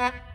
Bye.